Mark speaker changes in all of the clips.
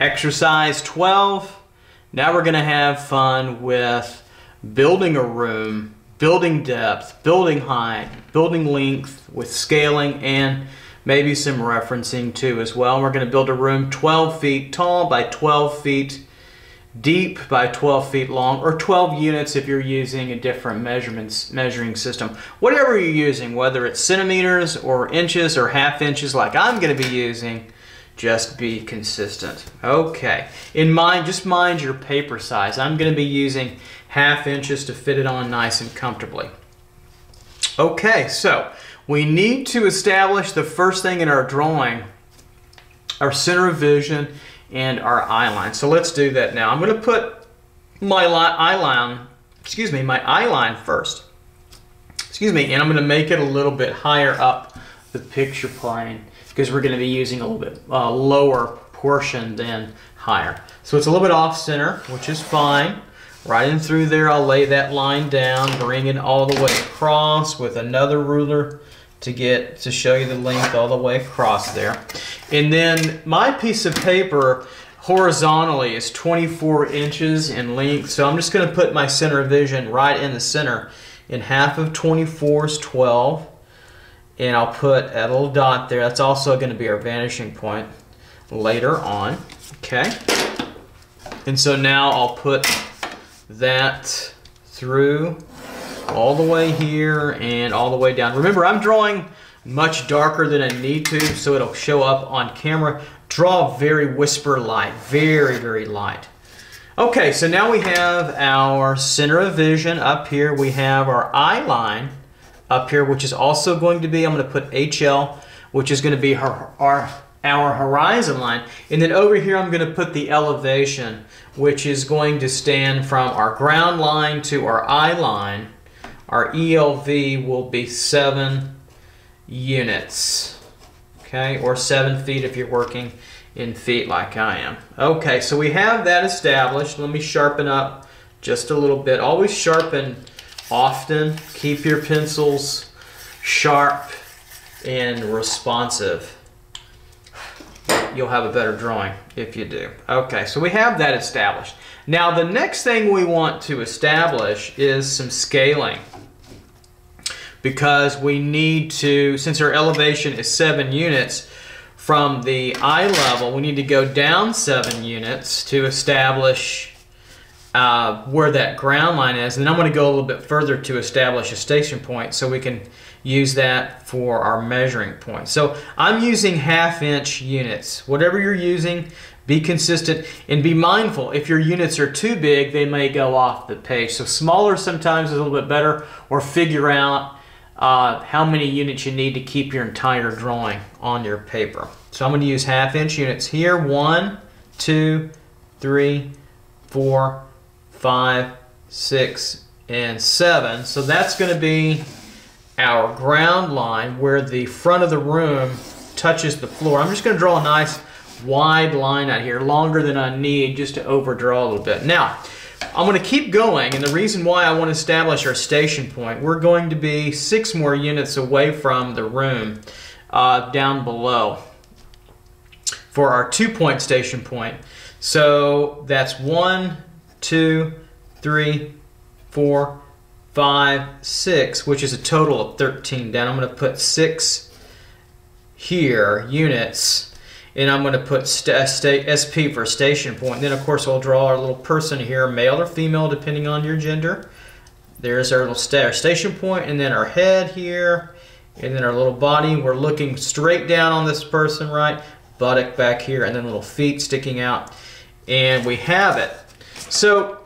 Speaker 1: Exercise 12. Now we're going to have fun with building a room, building depth, building height, building length with scaling and maybe some referencing too as well. We're going to build a room 12 feet tall by 12 feet deep by 12 feet long or 12 units if you're using a different measurements measuring system whatever you're using whether it's centimeters or inches or half inches like I'm going to be using just be consistent okay in mind just mind your paper size I'm going to be using half inches to fit it on nice and comfortably okay so we need to establish the first thing in our drawing our center of vision and our eye line. So let's do that now. I'm going to put my eye line, excuse me, my eye line first. Excuse me, and I'm going to make it a little bit higher up the picture plane because we're going to be using a little bit uh, lower portion than higher. So it's a little bit off center, which is fine. Right in through there, I'll lay that line down, bring it all the way across with another ruler to get to show you the length all the way across there. And then my piece of paper horizontally is 24 inches in length. So I'm just going to put my center vision right in the center. And half of 24 is 12. And I'll put a little dot there. That's also going to be our vanishing point later on. Okay. And so now I'll put that through all the way here and all the way down. Remember, I'm drawing much darker than I need to, so it'll show up on camera. Draw very whisper light, very, very light. Okay, so now we have our center of vision up here. We have our eye line up here, which is also going to be, I'm going to put HL, which is going to be our, our, our horizon line. And then over here, I'm going to put the elevation, which is going to stand from our ground line to our eye line our ELV will be seven units, okay, or seven feet if you're working in feet like I am. Okay, so we have that established. Let me sharpen up just a little bit. Always sharpen often. Keep your pencils sharp and responsive. You'll have a better drawing if you do. Okay, so we have that established. Now the next thing we want to establish is some scaling because we need to, since our elevation is seven units, from the eye level, we need to go down seven units to establish uh, where that ground line is. And then I'm going to go a little bit further to establish a station point so we can use that for our measuring point. So I'm using half inch units. Whatever you're using, be consistent and be mindful. If your units are too big, they may go off the page. So smaller sometimes is a little bit better or figure out uh, how many units you need to keep your entire drawing on your paper. So I'm going to use half inch units here. One, two, three, four, five, six, and seven. So that's going to be our ground line where the front of the room touches the floor. I'm just going to draw a nice wide line out here, longer than I need just to overdraw a little bit. Now, I'm going to keep going, and the reason why I want to establish our station point, we're going to be six more units away from the room uh, down below for our two-point station point. So that's one, two, three, four, five, six, which is a total of 13 down. I'm going to put six here, units, and I'm going to put st uh, st SP for station point. Then, of course, I'll draw our little person here, male or female, depending on your gender. There's our little st our station point, and then our head here, and then our little body. We're looking straight down on this person, right? Buttock back here, and then little feet sticking out. And we have it. So,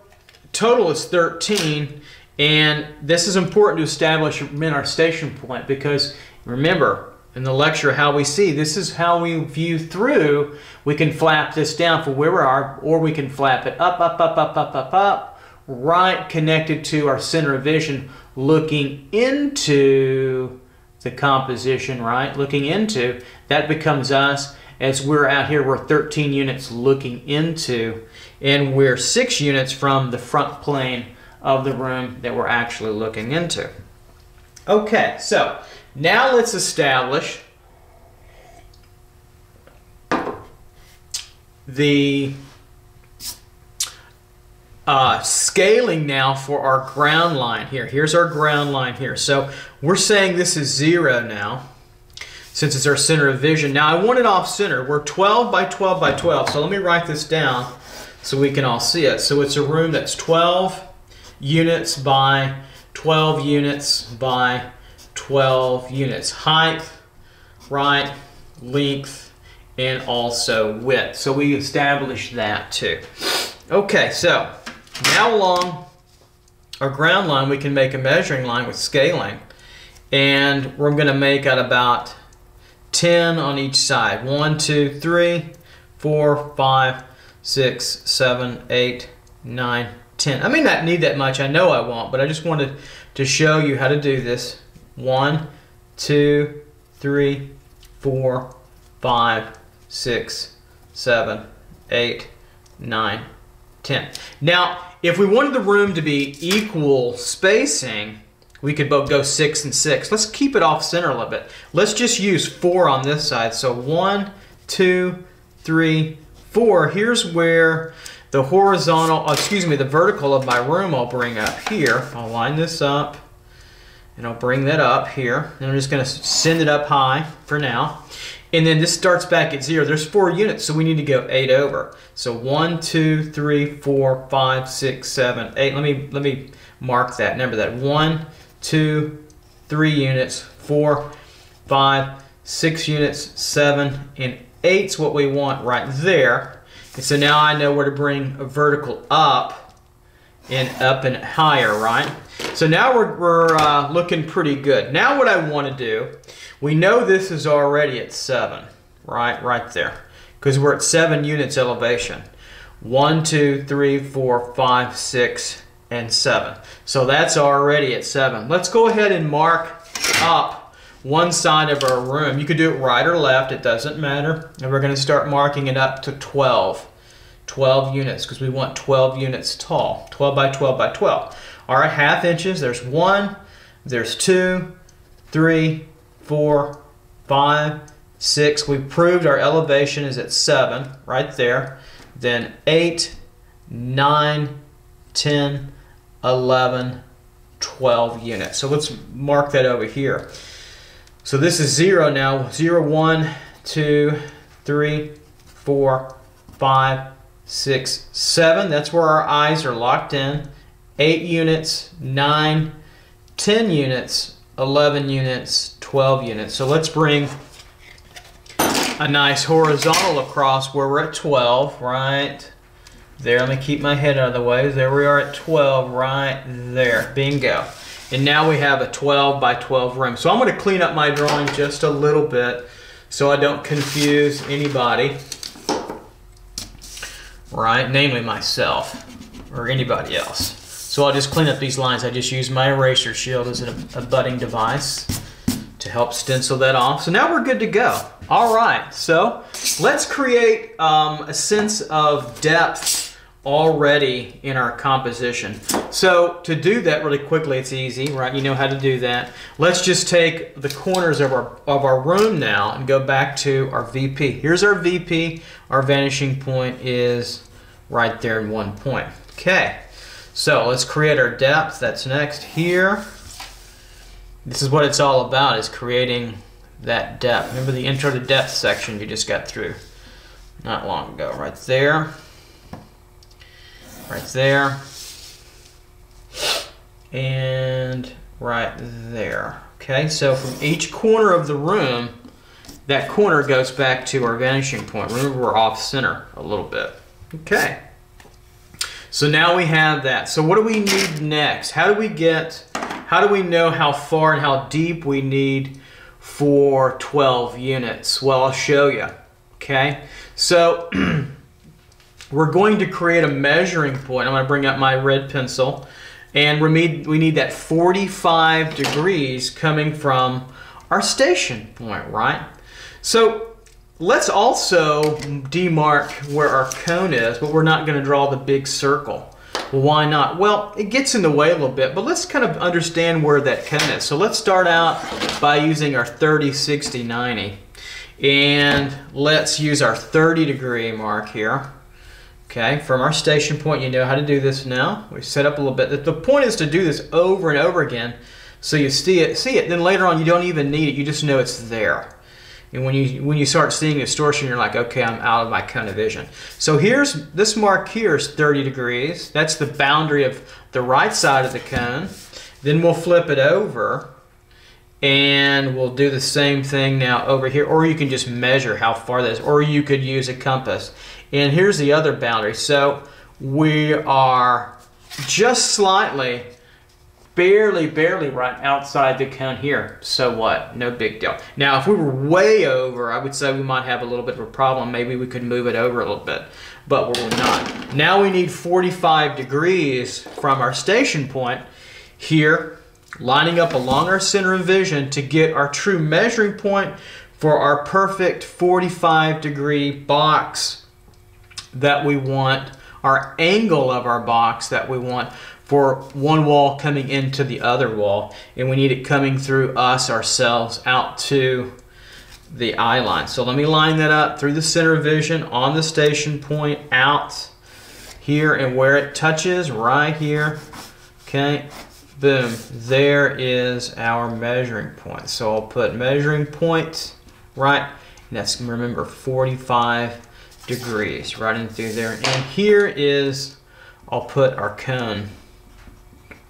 Speaker 1: total is 13, and this is important to establish in our station point because remember, in the lecture how we see. This is how we view through. We can flap this down for where we are, or we can flap it up, up, up, up, up, up, up, right connected to our center of vision, looking into the composition, right? Looking into, that becomes us. As we're out here, we're 13 units looking into, and we're six units from the front plane of the room that we're actually looking into. Okay, so now let's establish the uh, scaling now for our ground line here. Here's our ground line here. So we're saying this is zero now since it's our center of vision. Now I want it off center. We're 12 by 12 by 12. So let me write this down so we can all see it. So it's a room that's 12 units by 12 units by 12 units. Height, right, length, and also width. So we established that too. Okay, so now along our ground line, we can make a measuring line with scaling. And we're gonna make at about 10 on each side. One, two, three, four, five, six, seven, eight, nine, ten. I may not need that much, I know I won't, but I just wanted to show you how to do this. One, two, three, four, five, six, seven, eight, nine, ten. Now, if we wanted the room to be equal spacing, we could both go six and six. Let's keep it off center a little bit. Let's just use four on this side. So one, two, three, four. Here's where the horizontal, oh, excuse me, the vertical of my room I'll bring up here. I'll line this up and I'll bring that up here. And I'm just gonna send it up high for now. And then this starts back at zero. There's four units, so we need to go eight over. So one, two, three, four, five, six, seven, eight. Let me let me mark that. Remember that. One, two, three units, four, five, six units, seven, and eight's what we want right there. And so now I know where to bring a vertical up and up and higher, right? So now we're, we're uh, looking pretty good. Now what I want to do, we know this is already at seven, right? Right there. Because we're at seven units elevation. One, two, three, four, five, six, and 7. So that's already at 7. Let's go ahead and mark up one side of our room. You could do it right or left, it doesn't matter. And we're going to start marking it up to 12. 12 units because we want 12 units tall. 12 by 12 by 12. All right, half inches. There's one, there's two, three, four, five, six. We proved our elevation is at seven right there. Then eight, nine, 10, 11, 12 units. So let's mark that over here. So this is zero now. Zero, one, two, three, four, five, six, seven. That's where our eyes are locked in. Eight units, nine, 10 units, 11 units, 12 units. So let's bring a nice horizontal across where we're at 12, right? There, let me keep my head out of the way. There we are at 12 right there. Bingo. And now we have a 12 by 12 room. So I'm going to clean up my drawing just a little bit so I don't confuse anybody. Right? Namely myself or anybody else. So I'll just clean up these lines. I just use my eraser shield as a, a budding device to help stencil that off. So now we're good to go. All right, so let's create um, a sense of depth already in our composition. So to do that really quickly, it's easy, right? You know how to do that. Let's just take the corners of our, of our room now and go back to our VP. Here's our VP. Our vanishing point is right there in one point. Okay, so let's create our depth. That's next here. This is what it's all about, is creating that depth. Remember the intro to depth section you just got through not long ago, right there right there, and right there. Okay, so from each corner of the room, that corner goes back to our vanishing point. Remember, we're off center a little bit. Okay. So now we have that. So what do we need next? How do we get, how do we know how far and how deep we need for 12 units? Well, I'll show you. Okay. So We're going to create a measuring point. I'm going to bring up my red pencil. And we need, we need that 45 degrees coming from our station point, right? So let's also demark where our cone is, but we're not going to draw the big circle. Why not? Well, it gets in the way a little bit, but let's kind of understand where that cone is. So let's start out by using our 30, 60, 90. And let's use our 30 degree mark here. Okay, from our station point, you know how to do this now. We set up a little bit. The point is to do this over and over again so you see it, see it. Then later on, you don't even need it. You just know it's there. And when you when you start seeing distortion, you're like, okay, I'm out of my cone of vision. So here's this mark here is 30 degrees. That's the boundary of the right side of the cone. Then we'll flip it over and we'll do the same thing now over here. Or you can just measure how far that is. Or you could use a compass. And here's the other boundary. So we are just slightly barely, barely right outside the cone here. So what? No big deal. Now, if we were way over, I would say we might have a little bit of a problem. Maybe we could move it over a little bit, but we're not. Now we need 45 degrees from our station point here, lining up along our center of vision to get our true measuring point for our perfect 45 degree box that we want, our angle of our box that we want for one wall coming into the other wall and we need it coming through us ourselves out to the eye line. So let me line that up through the center vision on the station point out here and where it touches right here. Okay, boom, there is our measuring point. So I'll put measuring point right, and that's remember 45 degrees right in through there. And here is, I'll put our cone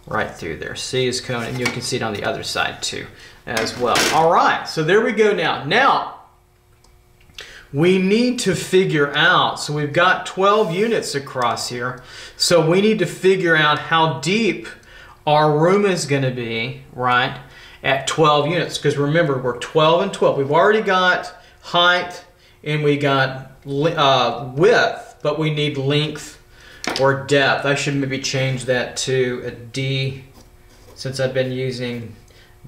Speaker 1: right through there. C is cone, and you can see it on the other side too as well. All right, so there we go now. Now, we need to figure out, so we've got 12 units across here, so we need to figure out how deep our room is going to be, right, at 12 units. Because remember, we're 12 and 12. We've already got height and we got uh, width, but we need length or depth. I should maybe change that to a D since I've been using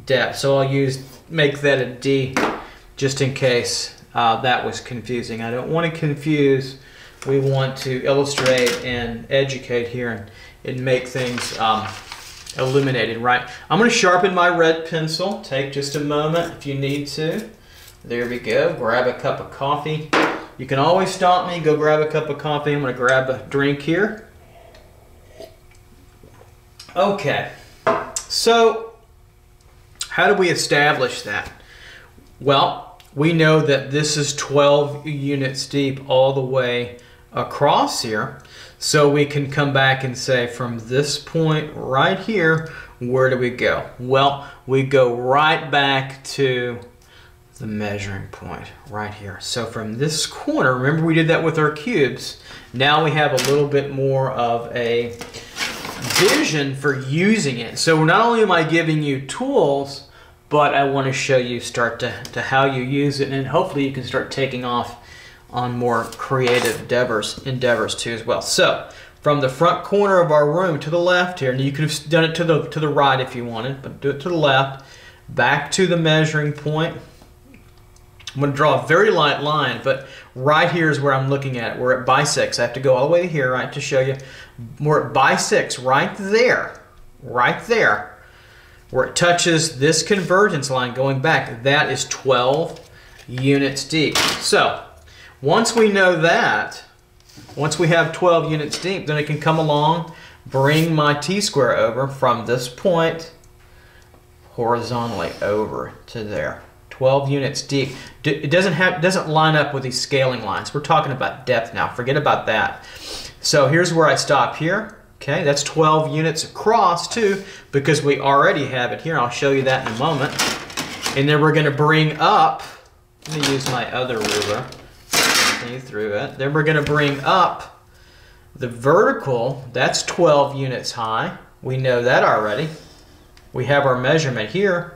Speaker 1: depth. So I'll use make that a D just in case uh, that was confusing. I don't want to confuse. We want to illustrate and educate here and, and make things um, illuminated, right? I'm going to sharpen my red pencil. Take just a moment if you need to. There we go. Grab a cup of coffee. You can always stop me, go grab a cup of coffee. I'm to grab a drink here. Okay, so how do we establish that? Well, we know that this is 12 units deep all the way across here. So we can come back and say from this point right here, where do we go? Well, we go right back to the measuring point right here. So from this corner, remember we did that with our cubes, now we have a little bit more of a vision for using it. So not only am I giving you tools, but I want to show you start to, to how you use it and hopefully you can start taking off on more creative endeavors, endeavors too as well. So from the front corner of our room to the left here, and you could have done it to the, to the right if you wanted, but do it to the left, back to the measuring point, I'm going to draw a very light line, but right here is where I'm looking at it. We're at bisects. I have to go all the way to here, right, to show you. We're at bisects right there, right there, where it touches this convergence line going back. That is 12 units deep. So, once we know that, once we have 12 units deep, then I can come along, bring my t-square over from this point horizontally over to there. 12 units deep. It doesn't have doesn't line up with these scaling lines. We're talking about depth now. Forget about that. So here's where I stop here. Okay, that's 12 units across too because we already have it here. I'll show you that in a moment. And then we're going to bring up, let me use my other ruler, continue through it. Then we're going to bring up the vertical, that's 12 units high. We know that already. We have our measurement here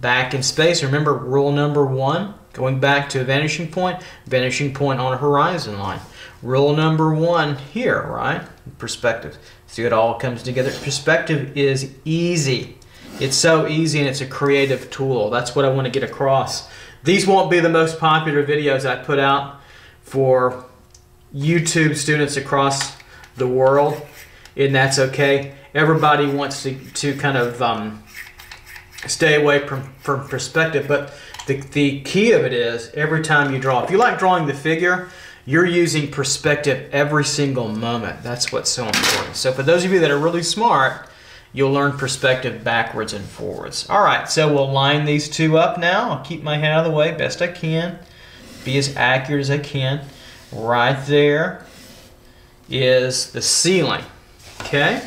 Speaker 1: back in space. Remember rule number one, going back to a vanishing point, vanishing point on a horizon line. Rule number one here, right? Perspective. See it all comes together. Perspective is easy. It's so easy and it's a creative tool. That's what I want to get across. These won't be the most popular videos I put out for YouTube students across the world. and that's okay. Everybody wants to, to kind of um, stay away from, from perspective, but the, the key of it is every time you draw, if you like drawing the figure, you're using perspective every single moment. That's what's so important. So for those of you that are really smart, you'll learn perspective backwards and forwards. All right, so we'll line these two up now. I'll keep my hand out of the way best I can. Be as accurate as I can. Right there is the ceiling, okay?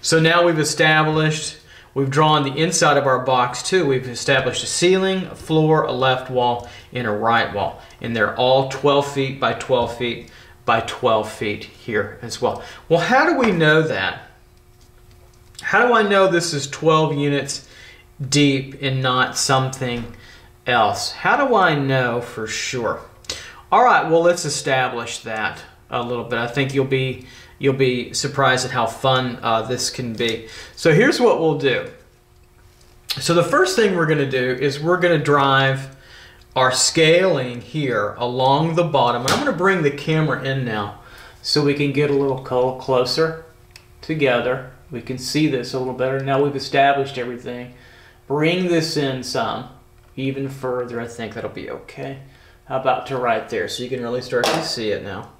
Speaker 1: So now we've established, we've drawn the inside of our box too. We've established a ceiling, a floor, a left wall, and a right wall. And they're all 12 feet by 12 feet by 12 feet here as well. Well, how do we know that? How do I know this is 12 units deep and not something else? How do I know for sure? All right, well, let's establish that a little bit. I think you'll be you'll be surprised at how fun uh, this can be. So here's what we'll do. So the first thing we're going to do is we're going to drive our scaling here along the bottom. I'm going to bring the camera in now so we can get a little closer together. We can see this a little better. Now we've established everything. Bring this in some, even further. I think that'll be okay. How about to right there so you can really start to see it now.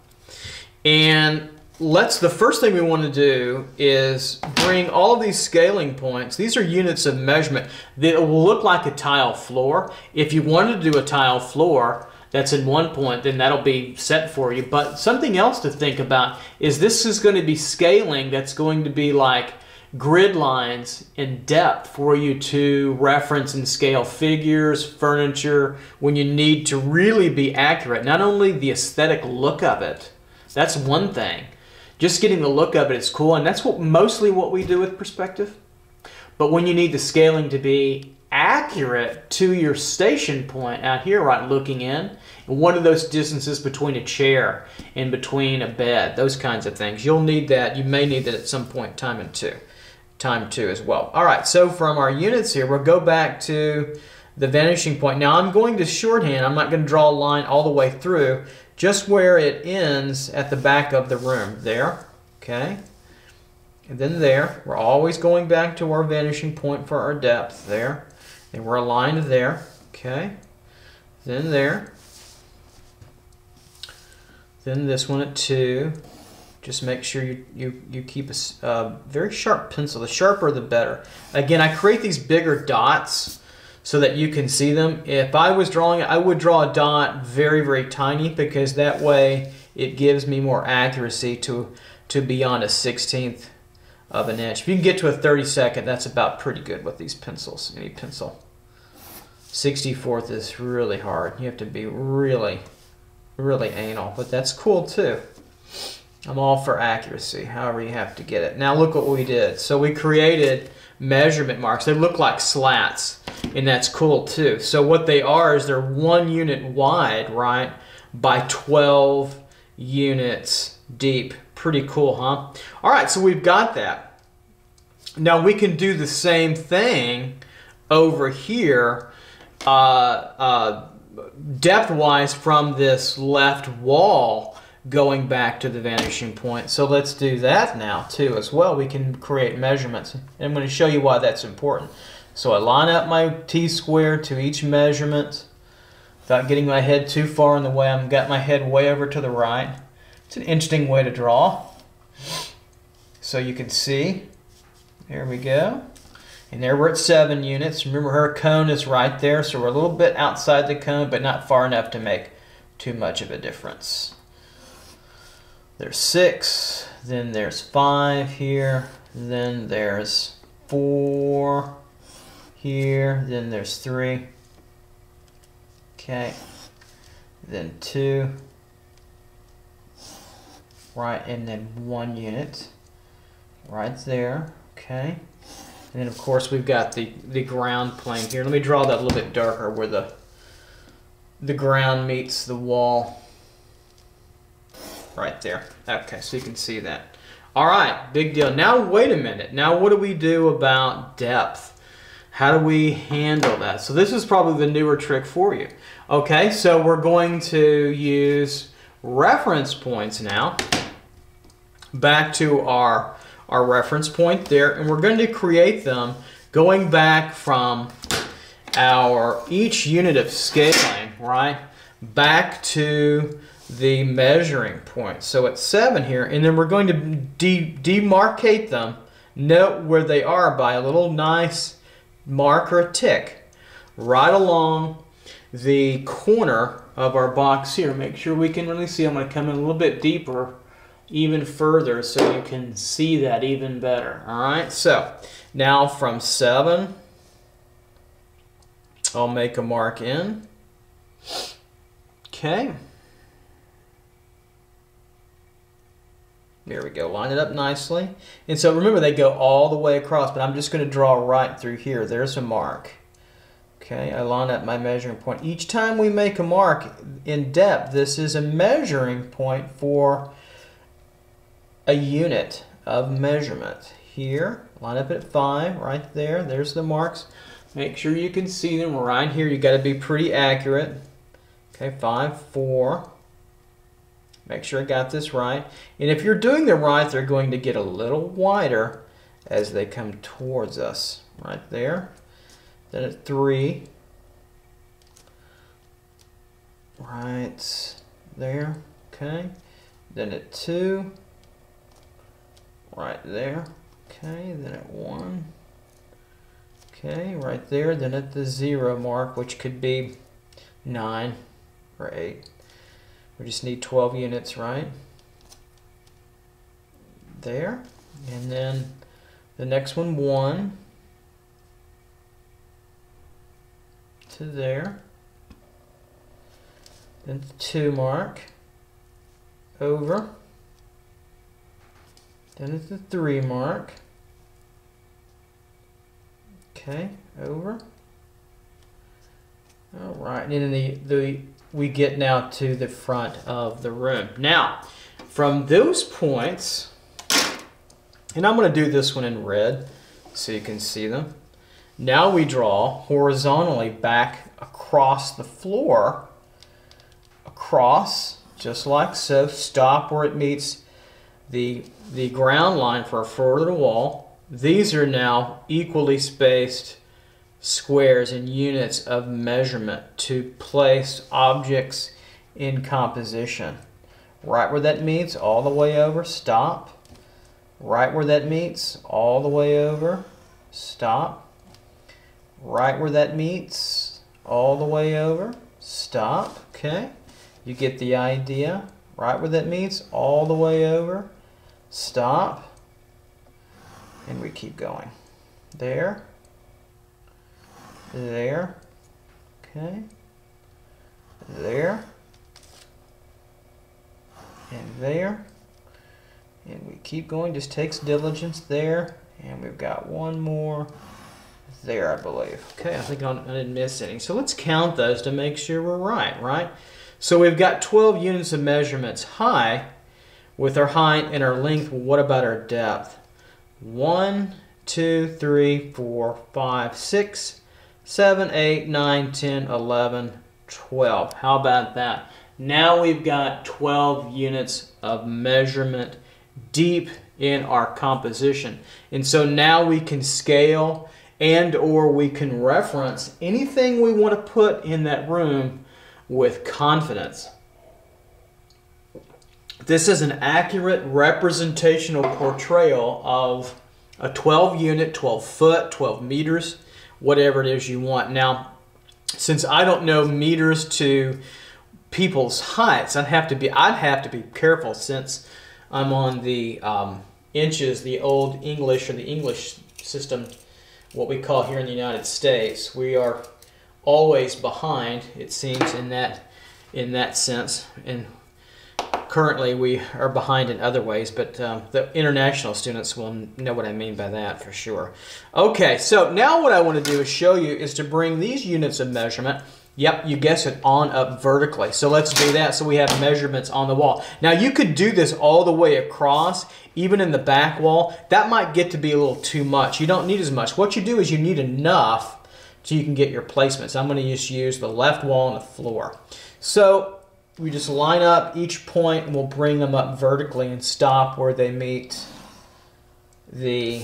Speaker 1: And let's, the first thing we want to do is bring all of these scaling points. These are units of measurement that will look like a tile floor. If you wanted to do a tile floor, that's in one point, then that'll be set for you. But something else to think about is this is going to be scaling that's going to be like grid lines in depth for you to reference and scale figures, furniture, when you need to really be accurate. Not only the aesthetic look of it, that's one thing. Just getting the look of it is cool, and that's what mostly what we do with perspective. But when you need the scaling to be accurate to your station point out here, right, looking in, and what are those distances between a chair and between a bed, those kinds of things. You'll need that. You may need that at some point time in two, time two as well. All right, so from our units here, we'll go back to the vanishing point. Now I'm going to shorthand. I'm not going to draw a line all the way through just where it ends at the back of the room. There, okay? And then there. We're always going back to our vanishing point for our depth. There. And we're aligned there. Okay? Then there. Then this one at 2. Just make sure you, you, you keep a uh, very sharp pencil. The sharper, the better. Again, I create these bigger dots so that you can see them. If I was drawing it, I would draw a dot very, very tiny because that way it gives me more accuracy to, to beyond a 16th of an inch. If you can get to a 32nd, that's about pretty good with these pencils, any pencil. 64th is really hard. You have to be really, really anal, but that's cool too. I'm all for accuracy, however you have to get it. Now look what we did. So we created measurement marks. They look like slats and that's cool too. So what they are is they're one unit wide, right, by 12 units deep. Pretty cool, huh? All right, so we've got that. Now we can do the same thing over here uh, uh, depth-wise from this left wall going back to the vanishing point. So let's do that now too as well. We can create measurements. And I'm going to show you why that's important. So I line up my T-square to each measurement without getting my head too far in the way. I've got my head way over to the right. It's an interesting way to draw. So you can see, there we go. And there we're at seven units. Remember her cone is right there, so we're a little bit outside the cone, but not far enough to make too much of a difference. There's six, then there's five here, then there's four, here, then there's three. Okay, then two, right, and then one unit right there, okay. And then of course we've got the, the ground plane here. Let me draw that a little bit darker where the, the ground meets the wall right there. Okay, so you can see that. All right, big deal. Now wait a minute. Now what do we do about depth? How do we handle that? So this is probably the newer trick for you. Okay, so we're going to use reference points now back to our our reference point there, and we're going to create them going back from our each unit of scaling, right, back to the measuring point. So it's 7 here, and then we're going to de demarcate them, note where they are by a little nice marker tick right along the corner of our box here. Make sure we can really see. I'm going to come in a little bit deeper, even further, so you can see that even better. All right, so now from 7, I'll make a mark in. Okay. There we go, line it up nicely. And so remember they go all the way across, but I'm just gonna draw right through here. There's a mark. Okay, I line up my measuring point. Each time we make a mark in depth, this is a measuring point for a unit of measurement. Here, line up at five, right there, there's the marks. Make sure you can see them right here. You gotta be pretty accurate. Okay, five, four, Make sure I got this right. And if you're doing them right, they're going to get a little wider as they come towards us. Right there. Then at 3. Right there. Okay. Then at 2. Right there. Okay. Then at 1. Okay, right there. Then at the 0 mark, which could be 9 or 8. We just need 12 units, right? There. And then the next one, 1 to there. Then the 2 mark. Over. Then it's the 3 mark. Okay, over. All right, and then the, the we get now to the front of the room. Now, from those points, and I'm going to do this one in red so you can see them. Now we draw horizontally back across the floor, across, just like so, stop where it meets the, the ground line for a floor to the wall. These are now equally spaced squares and units of measurement to place objects in composition. Right where that meets, all the way over, stop. Right where that meets, all the way over, stop. Right where that meets, all the way over, stop. Okay, you get the idea. Right where that meets, all the way over, stop. And we keep going. There, there, okay, there, and there, and we keep going, just takes diligence there, and we've got one more there, I believe. Okay, I think I didn't miss any. So let's count those to make sure we're right, right? So we've got 12 units of measurements high with our height and our length. What about our depth? One, two, three, four, five, six, 7, 8, 9, 10, 11, 12. How about that? Now we've got 12 units of measurement deep in our composition. And so now we can scale and or we can reference anything we want to put in that room with confidence. This is an accurate representational portrayal of a 12 unit, 12 foot, 12 meters whatever it is you want. Now, since I don't know meters to people's heights, I'd have to be I'd have to be careful since I'm on the um, inches, the old English or the English system, what we call here in the United States. We are always behind, it seems, in that in that sense, and currently we are behind in other ways, but um, the international students will know what I mean by that for sure. Okay, so now what I want to do is show you is to bring these units of measurement Yep, you guess it, on up vertically. So let's do that so we have measurements on the wall. Now you could do this all the way across, even in the back wall. That might get to be a little too much. You don't need as much. What you do is you need enough so you can get your placements. I'm going to just use the left wall and the floor. So we just line up each point and we'll bring them up vertically and stop where they meet the,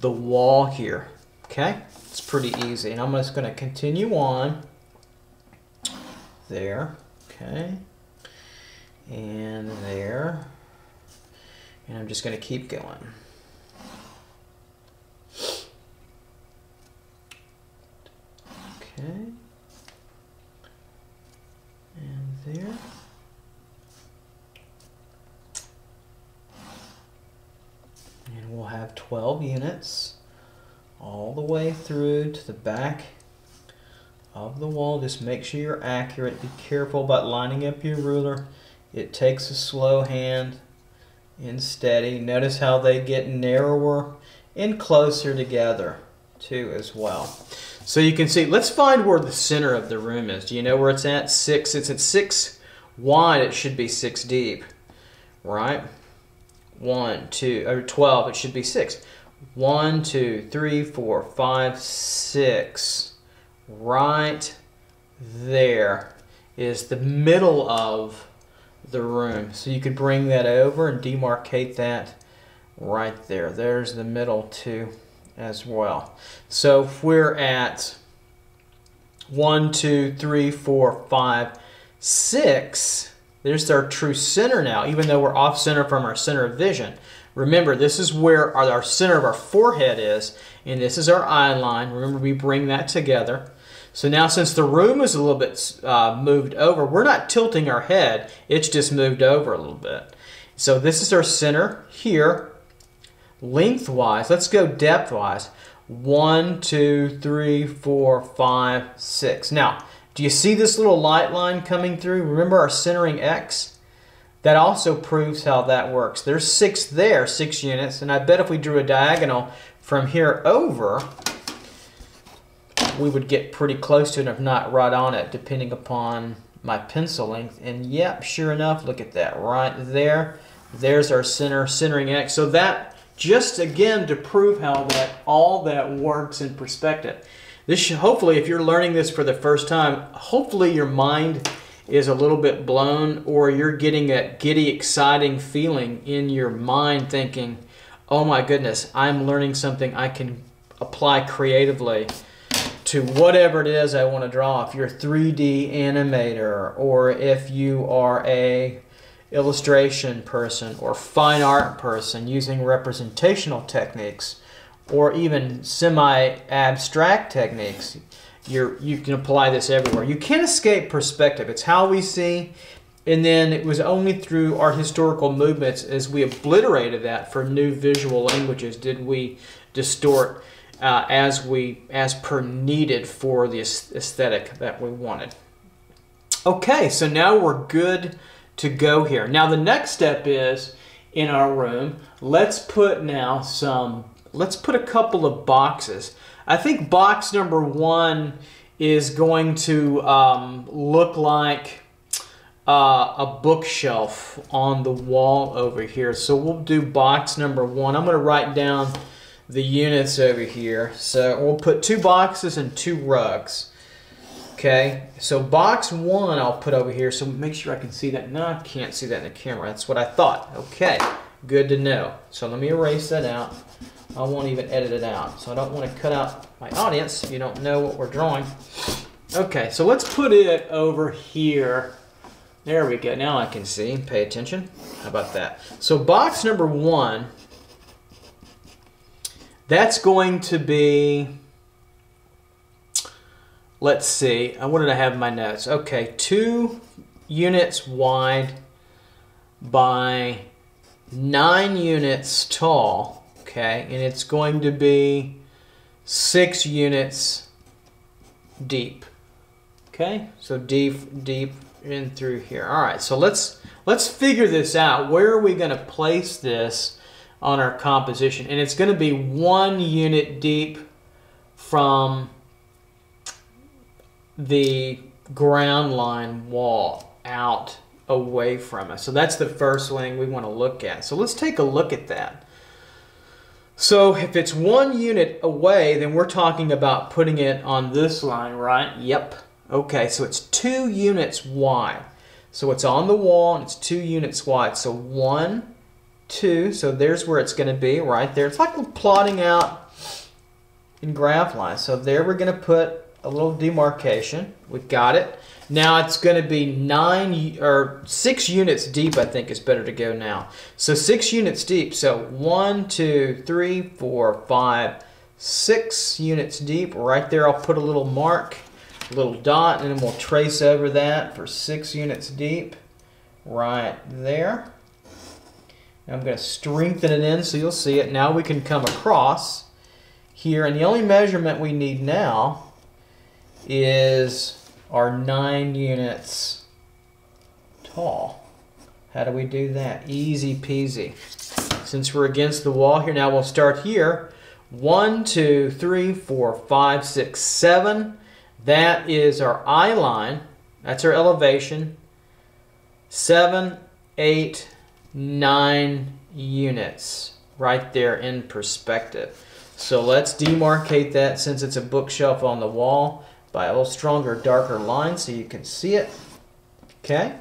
Speaker 1: the wall here. Okay, it's pretty easy. And I'm just going to continue on there. Okay, and there. And I'm just going to keep going. Okay. And there. And we'll have 12 units all the way through to the back of the wall. Just make sure you're accurate. Be careful about lining up your ruler. It takes a slow hand and steady. Notice how they get narrower and closer together too as well. So you can see, let's find where the center of the room is. Do you know where it's at? Six, it's at six wide, it should be six deep, right? One, two, or 12, it should be six. One, two, three, four, five, six. Right there is the middle of the room. So you could bring that over and demarcate that right there. There's the middle too as well. So if we're at one, two, three, four, five, six, there's our true center now, even though we're off center from our center of vision. Remember, this is where our, our center of our forehead is, and this is our eye line. Remember, we bring that together. So now since the room is a little bit uh, moved over, we're not tilting our head, it's just moved over a little bit. So this is our center here, lengthwise, let's go depthwise. One, two, three, four, five, six. Now, do you see this little light line coming through? Remember our centering X? That also proves how that works. There's six there, six units, and I bet if we drew a diagonal from here over, we would get pretty close to it, if not right on it, depending upon my pencil length. And yep, sure enough, look at that right there. There's our center, centering X. So that just again to prove how that all that works in perspective. This should, hopefully, if you're learning this for the first time, hopefully your mind is a little bit blown or you're getting a giddy, exciting feeling in your mind thinking, oh my goodness, I'm learning something I can apply creatively to whatever it is I want to draw. If you're a 3D animator or if you are a illustration person or fine art person using representational techniques or even semi-abstract techniques, you you can apply this everywhere. You can't escape perspective. It's how we see, and then it was only through our historical movements as we obliterated that for new visual languages did we distort uh, as we as per needed for the aesthetic that we wanted. Okay, so now we're good to go here. Now the next step is in our room, let's put now some, let's put a couple of boxes. I think box number one is going to um, look like uh, a bookshelf on the wall over here. So we'll do box number one. I'm going to write down the units over here. So we'll put two boxes and two rugs. Okay, so box one I'll put over here, so make sure I can see that. No, I can't see that in the camera. That's what I thought. Okay, good to know. So let me erase that out. I won't even edit it out. So I don't want to cut out my audience you don't know what we're drawing. Okay, so let's put it over here. There we go. Now I can see. Pay attention. How about that? So box number one, that's going to be let's see, I wanted to have my notes. Okay, two units wide by nine units tall, okay, and it's going to be six units deep. Okay, so deep, deep in through here. All right, so let's let's figure this out. Where are we going to place this on our composition? And it's going to be one unit deep from the ground line wall out away from us. So that's the first thing we want to look at. So let's take a look at that. So if it's one unit away, then we're talking about putting it on this line, right? Yep. Okay, so it's two units wide. So it's on the wall and it's two units wide. So one, two. So there's where it's going to be right there. It's like plotting out in graph lines. So there we're going to put a little demarcation. We've got it. Now it's going to be nine or six units deep, I think is better to go now. So six units deep. So one, two, three, four, five, six units deep. Right there, I'll put a little mark, a little dot, and then we'll trace over that for six units deep. Right there. I'm going to strengthen it in so you'll see it. Now we can come across here, and the only measurement we need now is our nine units tall. How do we do that? Easy peasy. Since we're against the wall here, now we'll start here. One, two, three, four, five, six, seven. That is our eye line. That's our elevation. Seven, eight, nine units right there in perspective. So let's demarcate that since it's a bookshelf on the wall by a little stronger, darker line so you can see it. Okay.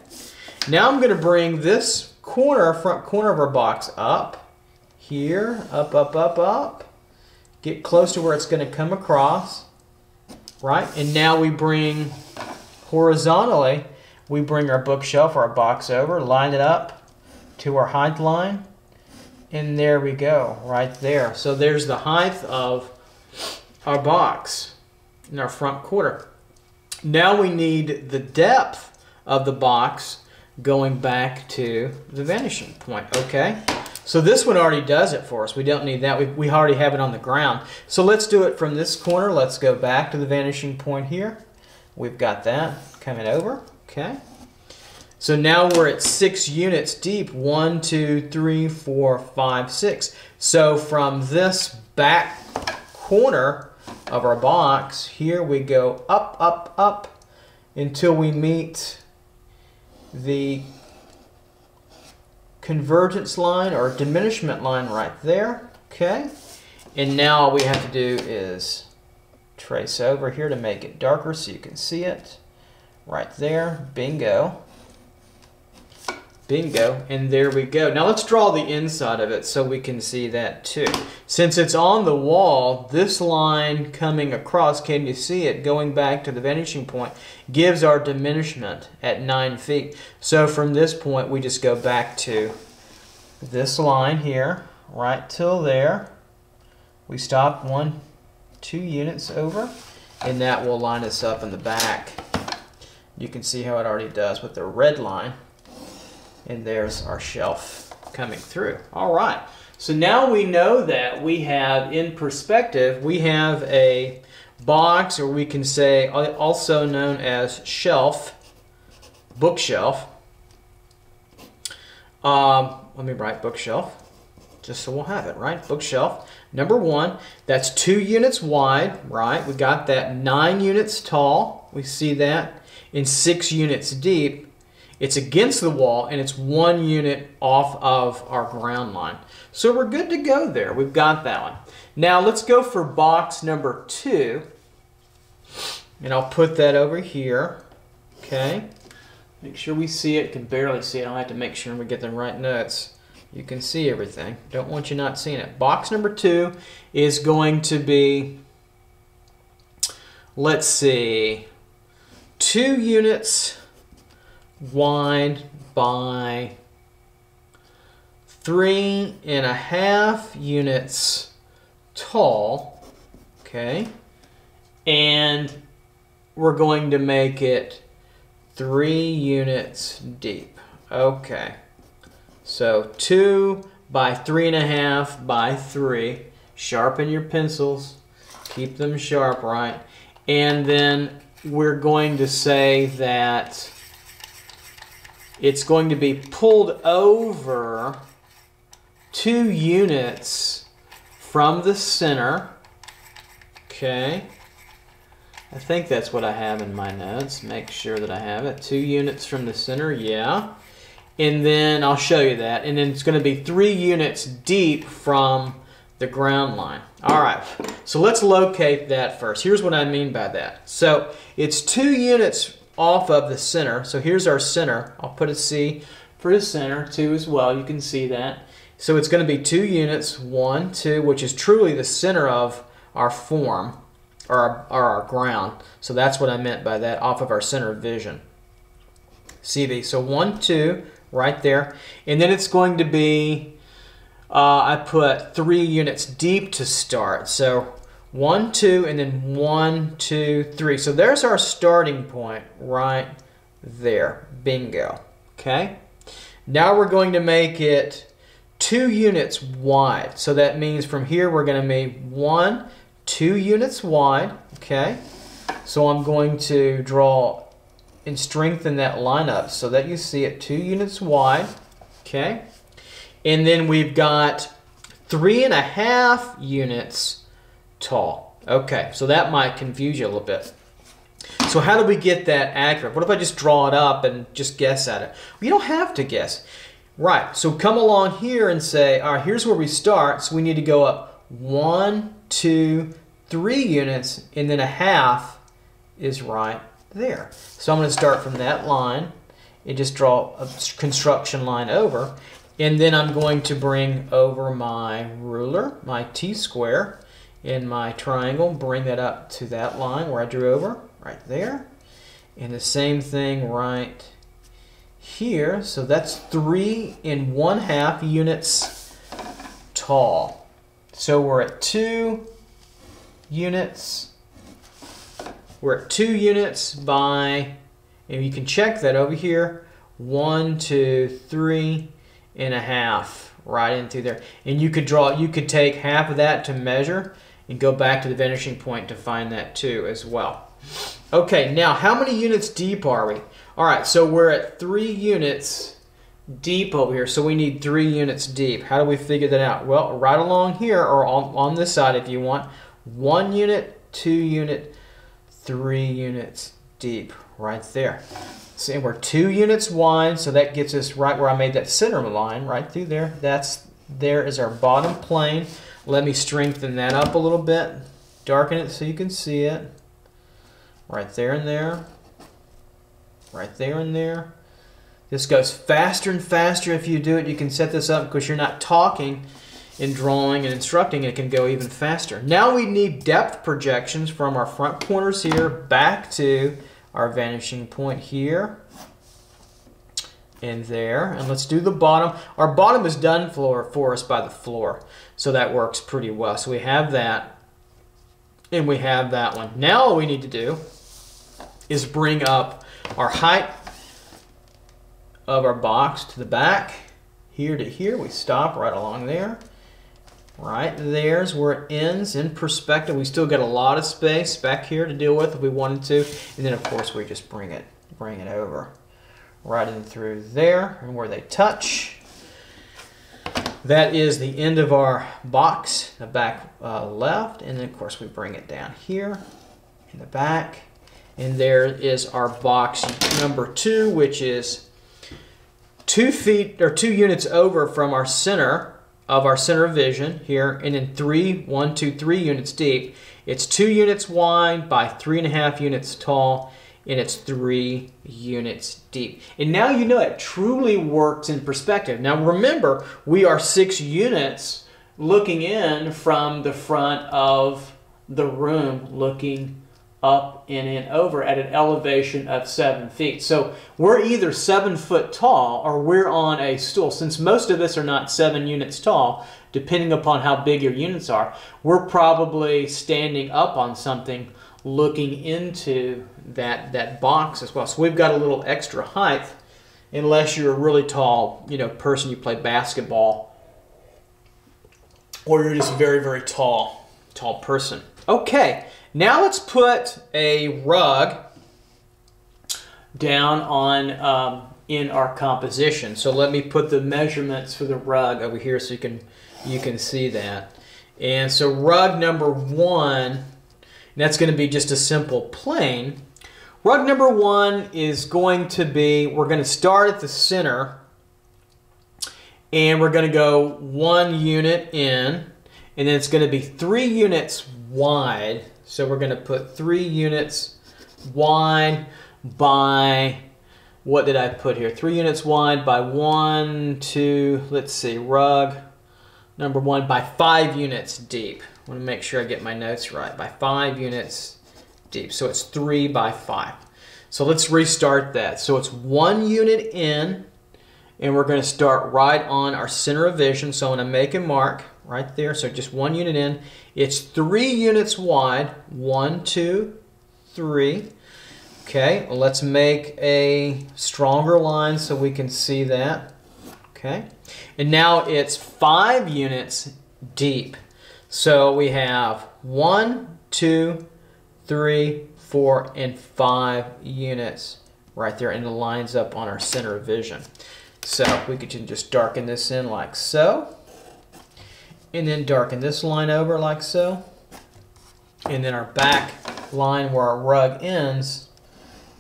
Speaker 1: Now I'm going to bring this corner, front corner of our box up here, up, up, up, up. Get close to where it's going to come across, right? And now we bring horizontally, we bring our bookshelf, our box over, line it up to our height line, and there we go, right there. So there's the height of our box in our front quarter. Now we need the depth of the box going back to the vanishing point, okay? So this one already does it for us. We don't need that. We, we already have it on the ground. So let's do it from this corner. Let's go back to the vanishing point here. We've got that coming over, okay? So now we're at six units deep. One, two, three, four, five, six. So from this back corner, of our box, here we go up, up, up until we meet the convergence line or diminishment line right there, okay? And now all we have to do is trace over here to make it darker so you can see it. Right there, bingo. Bingo, and there we go. Now let's draw the inside of it so we can see that too. Since it's on the wall, this line coming across, can you see it, going back to the vanishing point, gives our diminishment at 9 feet. So from this point, we just go back to this line here, right till there. We stop one, two units over, and that will line us up in the back. You can see how it already does with the red line. And there's our shelf coming through. All right. So now we know that we have, in perspective, we have a box, or we can say also known as shelf, bookshelf. Um, let me write bookshelf, just so we'll have it, right? Bookshelf. Number one, that's two units wide, right? We got that nine units tall. We see that. In six units deep. It's against the wall and it's one unit off of our ground line. So we're good to go there. We've got that one. Now let's go for box number two. And I'll put that over here. Okay. Make sure we see it. Can barely see it. I'll have to make sure we get the right notes. You can see everything. Don't want you not seeing it. Box number two is going to be, let's see, two units wide by three and a half units tall, okay? And we're going to make it three units deep, okay? So two by three and a half by three. Sharpen your pencils, keep them sharp, right? And then we're going to say that it's going to be pulled over two units from the center. Okay. I think that's what I have in my notes. Make sure that I have it. Two units from the center, yeah. And then I'll show you that. And then it's going to be three units deep from the ground line. All right, so let's locate that first. Here's what I mean by that. So it's two units off of the center. So here's our center. I'll put a C for the center too as well. You can see that. So it's going to be two units, one, two, which is truly the center of our form, or our, or our ground. So that's what I meant by that, off of our center of vision. CV. So one, two, right there. And then it's going to be, uh, I put three units deep to start. So one, two, and then one, two, three. So there's our starting point right there. Bingo. Okay. Now we're going to make it two units wide. So that means from here we're going to make one, two units wide. Okay. So I'm going to draw and strengthen that line up so that you see it two units wide. Okay. And then we've got three and a half units tall. Okay, so that might confuse you a little bit. So how do we get that accurate? What if I just draw it up and just guess at it? You don't have to guess. Right, so come along here and say, all right, here's where we start. So we need to go up one, two, three units, and then a half is right there. So I'm going to start from that line and just draw a construction line over. And then I'm going to bring over my ruler, my T-square, in my triangle, bring that up to that line where I drew over, right there. And the same thing right here. So that's three and one half units tall. So we're at two units. We're at two units by, and you can check that over here, one, two, three and a half right into there. And you could draw, you could take half of that to measure and go back to the vanishing point to find that too as well. Okay, now how many units deep are we? All right, so we're at three units deep over here, so we need three units deep. How do we figure that out? Well, right along here, or on, on this side if you want, one unit, two unit, three units deep, right there. See, we're two units wide, so that gets us right where I made that center line, right through there. That's there is our bottom plane. Let me strengthen that up a little bit. Darken it so you can see it. Right there and there. Right there and there. This goes faster and faster if you do it. You can set this up because you're not talking and drawing and instructing. It can go even faster. Now we need depth projections from our front corners here back to our vanishing point here and there. And let's do the bottom. Our bottom is done for, for us by the floor. So that works pretty well. So we have that and we have that one. Now all we need to do is bring up our height of our box to the back here to here. We stop right along there. Right there's where it ends in perspective. We still got a lot of space back here to deal with if we wanted to. And then of course we just bring it, bring it over right in through there and where they touch. That is the end of our box, the back uh, left, and then of course we bring it down here in the back. And there is our box number two, which is two feet or two units over from our center of our center of vision here, and then three, one, two, three units deep. It's two units wide by three and a half units tall, and it's three units deep. And now you know it truly works in perspective. Now remember, we are six units looking in from the front of the room, looking up and in over at an elevation of seven feet. So we're either seven foot tall or we're on a stool. Since most of us are not seven units tall, depending upon how big your units are, we're probably standing up on something looking into that, that box as well. So we've got a little extra height unless you're a really tall you know, person, you play basketball, or you're just a very, very tall, tall person. Okay, now let's put a rug down on um, in our composition. So let me put the measurements for the rug over here so you can you can see that. And so rug number one that's going to be just a simple plane. Rug number one is going to be, we're going to start at the center and we're going to go one unit in and then it's going to be three units wide. So we're going to put three units wide by, what did I put here? Three units wide by one, two, let's see, rug number one by five units deep. I want to make sure I get my notes right. By five units deep. So it's three by five. So let's restart that. So it's one unit in, and we're going to start right on our center of vision. So I'm to make a mark right there. So just one unit in. It's three units wide. One, two, three. Okay, well, let's make a stronger line so we can see that. Okay, and now it's five units deep. So we have one, two, three, four, and five units right there, and it lines up on our center of vision. So we could just darken this in like so, and then darken this line over like so, and then our back line where our rug ends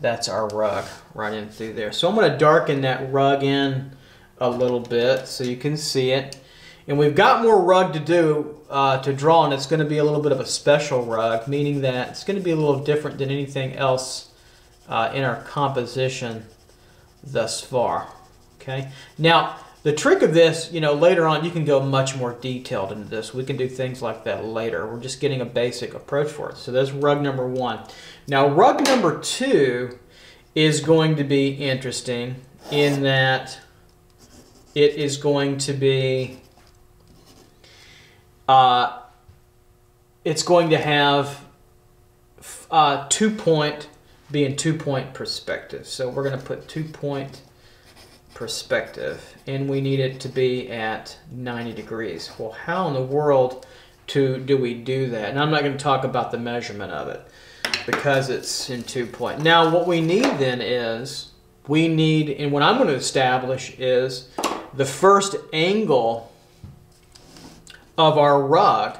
Speaker 1: that's our rug right in through there. So I'm going to darken that rug in a little bit so you can see it. And we've got more rug to do uh, to draw, and it's going to be a little bit of a special rug, meaning that it's going to be a little different than anything else uh, in our composition thus far. Okay. Now, the trick of this, you know, later on you can go much more detailed into this. We can do things like that later. We're just getting a basic approach for it. So that's rug number one. Now, rug number two is going to be interesting in that it is going to be uh, it's going to have uh, two point being two point perspective. So we're going to put two point perspective and we need it to be at 90 degrees. Well, how in the world to do we do that? And I'm not going to talk about the measurement of it because it's in two point. Now what we need then is, we need, and what I'm going to establish is the first angle of our rug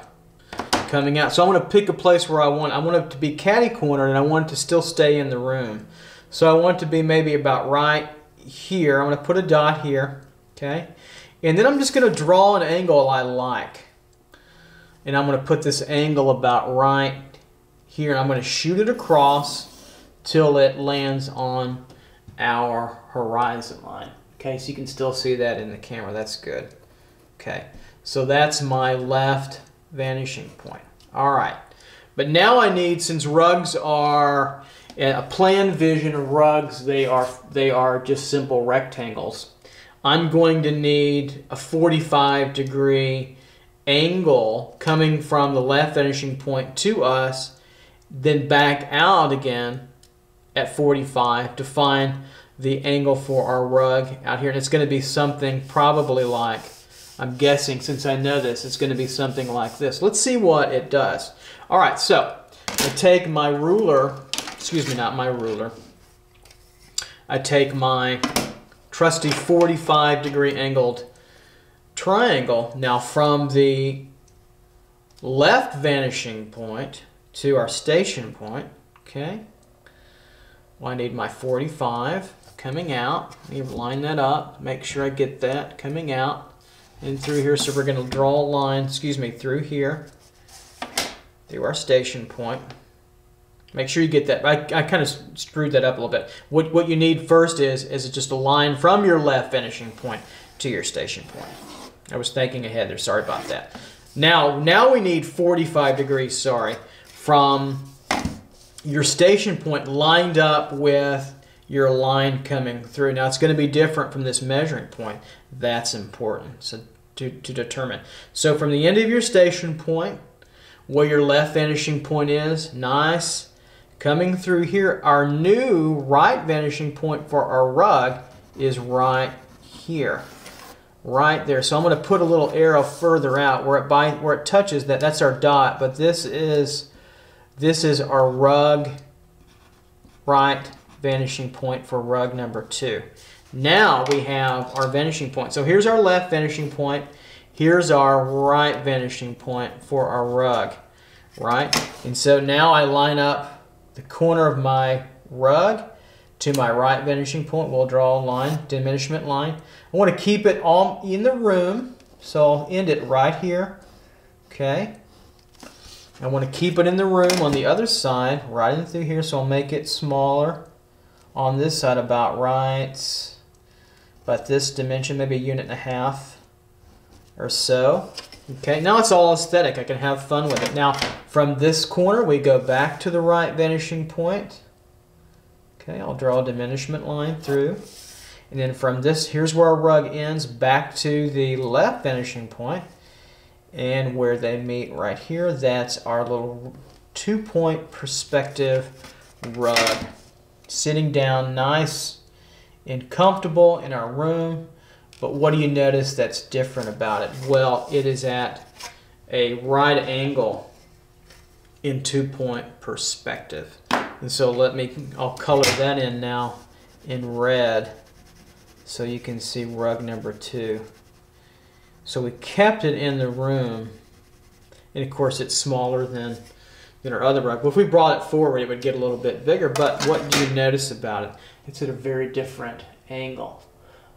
Speaker 1: coming out. So I want to pick a place where I want, I want it to be catty cornered and I want it to still stay in the room. So I want it to be maybe about right here. I'm going to put a dot here, okay? And then I'm just going to draw an angle I like. And I'm going to put this angle about right here and I'm going to shoot it across till it lands on our horizon line. Okay, so you can still see that in the camera. That's good. Okay, so that's my left vanishing point. All right, but now I need, since rugs are a plan vision of rugs, they are, they are just simple rectangles. I'm going to need a 45 degree angle coming from the left vanishing point to us then back out again at 45 to find the angle for our rug out here. And it's going to be something probably like, I'm guessing since I know this, it's going to be something like this. Let's see what it does. All right, so I take my ruler, excuse me, not my ruler. I take my trusty 45 degree angled triangle. Now from the left vanishing point, to our station point. Okay. Well, I need my 45 coming out. Let me line that up. Make sure I get that coming out and through here. So we're going to draw a line, excuse me, through here, through our station point. Make sure you get that. I, I kind of screwed that up a little bit. What, what you need first is, is just a line from your left vanishing point to your station point. I was thinking ahead there. Sorry about that. Now, now we need 45 degrees, sorry from your station point lined up with your line coming through. Now it's going to be different from this measuring point. That's important so to, to determine. So from the end of your station point, where your left vanishing point is, nice. Coming through here, our new right vanishing point for our rug is right here. Right there. So I'm going to put a little arrow further out where it, by, where it touches that. That's our dot, but this is this is our rug right vanishing point for rug number two. Now we have our vanishing point. So here's our left vanishing point. Here's our right vanishing point for our rug, right? And so now I line up the corner of my rug to my right vanishing point. We'll draw a line, diminishment line. I want to keep it all in the room, so I'll end it right here, okay? I want to keep it in the room on the other side, right in through here, so I'll make it smaller on this side about right, but this dimension, maybe a unit and a half. or so. Okay, now it's all aesthetic. I can have fun with it. Now, from this corner, we go back to the right vanishing point. Okay, I'll draw a diminishment line through. And then from this, here's where our rug ends, back to the left vanishing point. And where they meet right here, that's our little two-point perspective rug. Sitting down nice and comfortable in our room. But what do you notice that's different about it? Well, it is at a right angle in two-point perspective. And so let me, I'll color that in now in red so you can see rug number two. So we kept it in the room. And of course it's smaller than, than our other rug. But if we brought it forward, it would get a little bit bigger. But what do you notice about it? It's at a very different angle.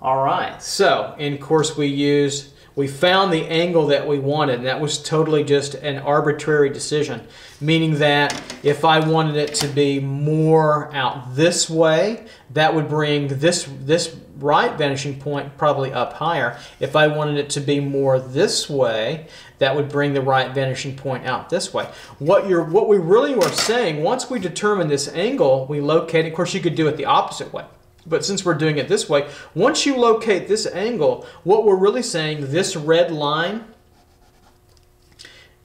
Speaker 1: All right, so, and of course we used, we found the angle that we wanted, and that was totally just an arbitrary decision, meaning that if I wanted it to be more out this way, that would bring this, this right vanishing point probably up higher. If I wanted it to be more this way, that would bring the right vanishing point out this way. What you're, what we really were saying, once we determine this angle, we locate, of course you could do it the opposite way. But since we're doing it this way, once you locate this angle, what we're really saying, this red line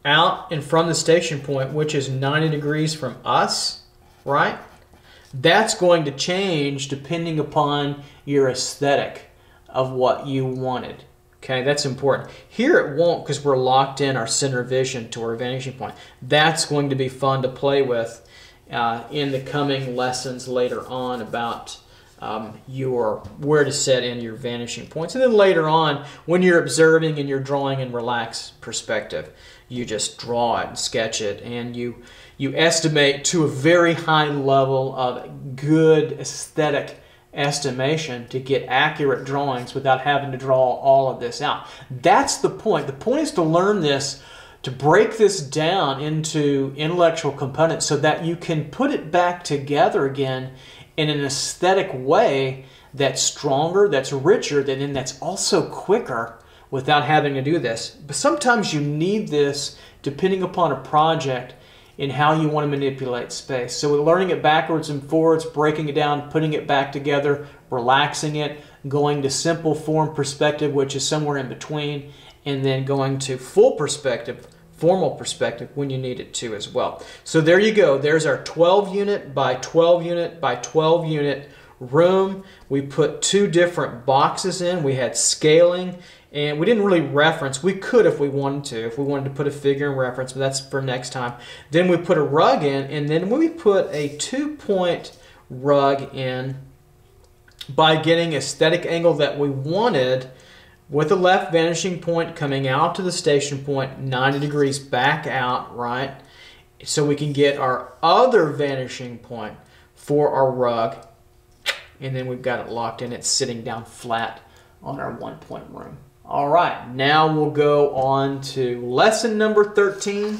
Speaker 1: out and from the station point, which is 90 degrees from us, right? That's going to change depending upon your aesthetic of what you wanted. Okay, that's important. Here it won't because we're locked in our center vision to our vanishing point. That's going to be fun to play with uh, in the coming lessons later on about um, your where to set in your vanishing points. And then later on, when you're observing and you're drawing in relaxed perspective, you just draw it and sketch it, and you you estimate to a very high level of good aesthetic estimation to get accurate drawings without having to draw all of this out. That's the point. The point is to learn this to break this down into intellectual components so that you can put it back together again in an aesthetic way that's stronger, that's richer, and then that's also quicker without having to do this. But sometimes you need this depending upon a project in how you want to manipulate space. So we're learning it backwards and forwards, breaking it down, putting it back together, relaxing it, going to simple form perspective, which is somewhere in between, and then going to full perspective, formal perspective when you need it to as well. So there you go. There's our 12 unit by 12 unit by 12 unit room. We put two different boxes in. We had scaling and we didn't really reference. We could if we wanted to, if we wanted to put a figure in reference, but that's for next time. Then we put a rug in and then we put a two point rug in by getting aesthetic angle that we wanted with the left vanishing point coming out to the station point 90 degrees back out, right? So we can get our other vanishing point for our rug. And then we've got it locked in. It's sitting down flat on our one point room. All right, now we'll go on to lesson number 13.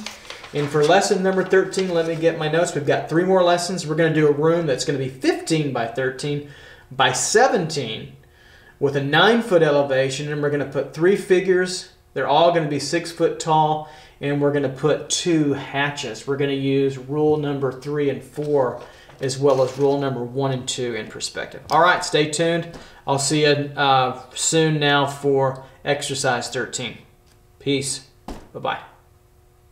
Speaker 1: And for lesson number 13, let me get my notes. We've got three more lessons. We're going to do a room that's going to be 15 by 13 by 17 with a nine foot elevation and we're going to put three figures. They're all going to be six foot tall and we're going to put two hatches. We're going to use rule number three and four as well as rule number one and two in perspective. All right, stay tuned. I'll see you uh, soon now for exercise 13. Peace. Bye-bye.